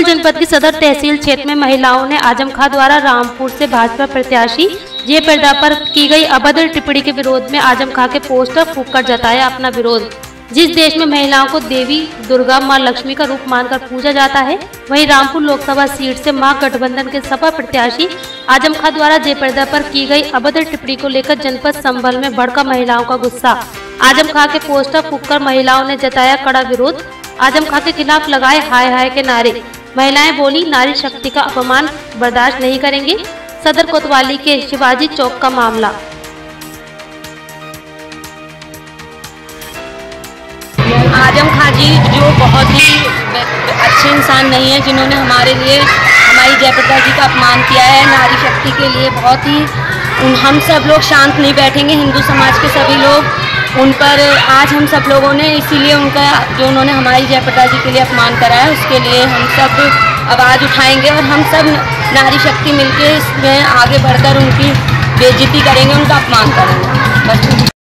जनपद की सदर तहसील क्षेत्र में महिलाओं ने आज़म खां द्वारा रामपुर से भाजपा प्रत्याशी जयप्रदा पर की गई अभद्र टिप्पणी के विरोध में आज़म खां के पोस्टर फूक कर जताया अपना विरोध। जिस देश में महिलाओं को देवी, दुर्गा, माँ लक्ष्मी का रूप मानकर पूजा जाता है, वहीं रामपुर लोकसभा सीट से माँ गठबंधन के सपा प्रत्याशी आज़म खां द्वारा जयप्रदा पर की गई अभद्र टिप्पणी को लेकर जनपद संभल में भड़का महिलाओं का गुस्सा। आज़म खां के पोस्टर फूक महिलाओं ने जताया कड़ा विरोध आज़म खां के खिलाफ लगाए, हाय हाय के नारे। महिलाएँ बोली, नारी शक्ति का अपमान बर्दाश्त नहीं करेंगे। सदर कोतवाली के शिवाजी चौक का मामला। आज़म खां जी जो बहुत ही अच्छे इंसान नहीं है, जिन्होंने हमारे लिए, हमारी जयप्रदा जी का अपमान किया है, नारी शक्ति के लिए बहुत ही, हम सब लोग शांत नहीं बैठेंगे, हिंदू समाज के सभी लोग। उन पर आज हम सब लोगों ने, इसीलिए उनका जो उन्होंने हमारी जयप्रदा जी के लिए अपमान करा है, उसके लिए हम सब आवाज़ उठाएँगे और हम सब नारी शक्ति मिलकर इसमें आगे बढ़कर उनकी बेजती करेंगे, उनका अपमान करेंगे। बस।